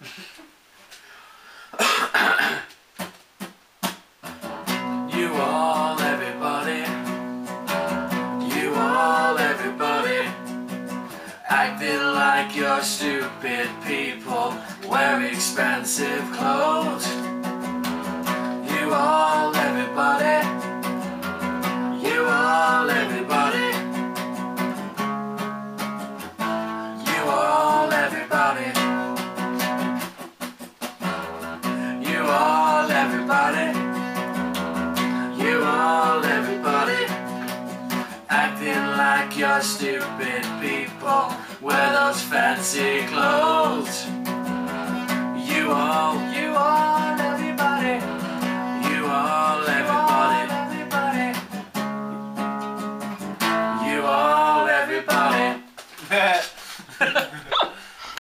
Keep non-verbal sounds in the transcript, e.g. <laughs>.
you all, everybody. You all, everybody. Acting like you're stupid people. Wear expensive clothes. Everybody. You all, everybody. Acting like you're stupid people wear those fancy clothes. You all, you all, everybody. You all, everybody. You all, everybody. <laughs> <laughs>